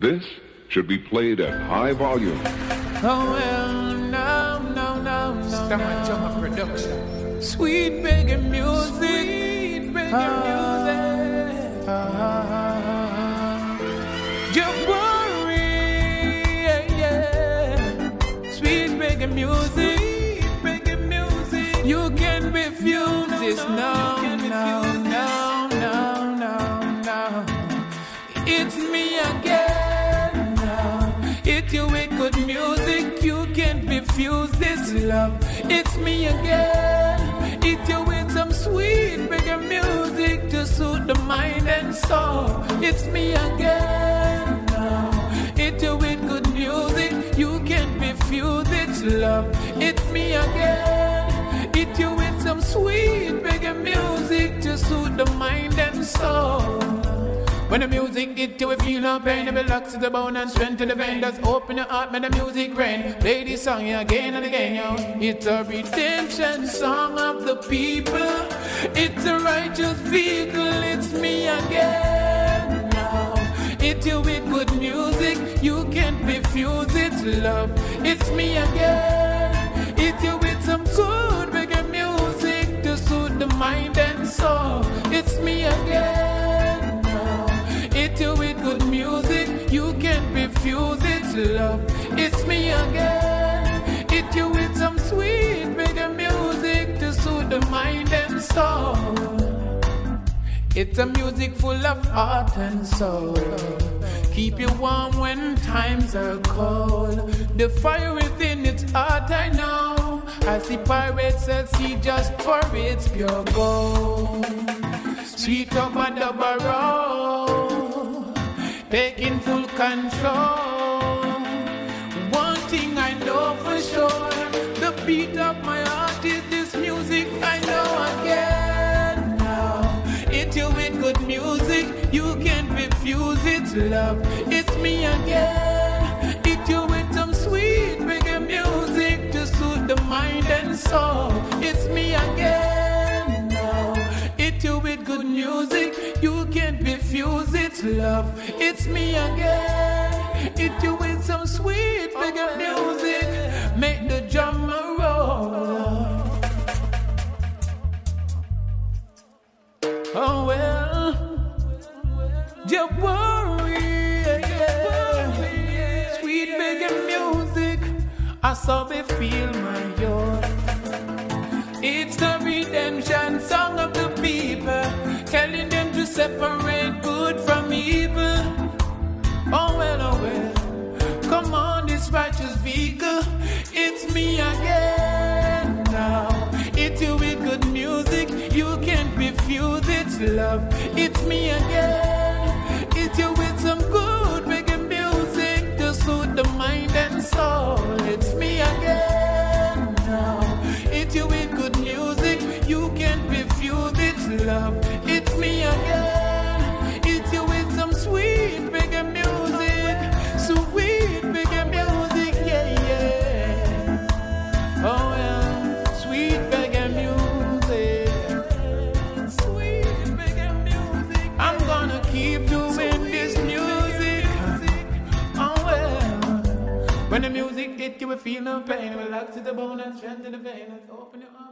This should be played at high volume. Oh well, no, no, no, no, Stamma no. Drummer Production. Sweet reggae music, sweet reggae ah, music. Ah, ah, Don't worry, yeah, yeah. Sweet reggae music, sweet reggae music. You can refuse this, no, no, no, no, no, no. It's me again now. Hit you with good music, you can't refuse this love. It's me again. Hit you with some sweet reggae music to soothe the mind and soul. It's me again. Hit you with good music, you can't refuse this love. It's me again. Hit you with some sweet reggae music to soothe the mind and soul. When the music hit you, we feel no pain. It relax to the bone and strength to the vein. Just open your heart, when the music rain. Play this song again and again, yo. It's a redemption song of the people. It's a righteous vehicle. It's me again now. Hit you with good music, you can't refuse its love. It's me again. Its love. It's me again. Hit you with some sweet reggae music to soothe the mind and soul. It's a music full of heart and soul. Keep you warm when times are cold. The fire within its heart, I know. As the pirates at sea just for its pure gold. Sweet up a double roll, taking full control. You can't refuse its love. It's me again. Hit you with some sweet reggae music to soothe the mind and soul. It's me again now. Hit you with good music, you can't refuse its love. It's me again. Hit you with some sweet reggae music, make the drummer don't worry. Sweet reggae music, I saw me feel my joy. It's the redemption song of the people, telling them to separate good from evil. Oh well, oh well, come on, this righteous vehicle, it's me again now. It's you with good music, you can't refuse its love. It's me again. You with hit you, will feel no pain. Relax to the bone and strength to the vein. Let's open your eyes.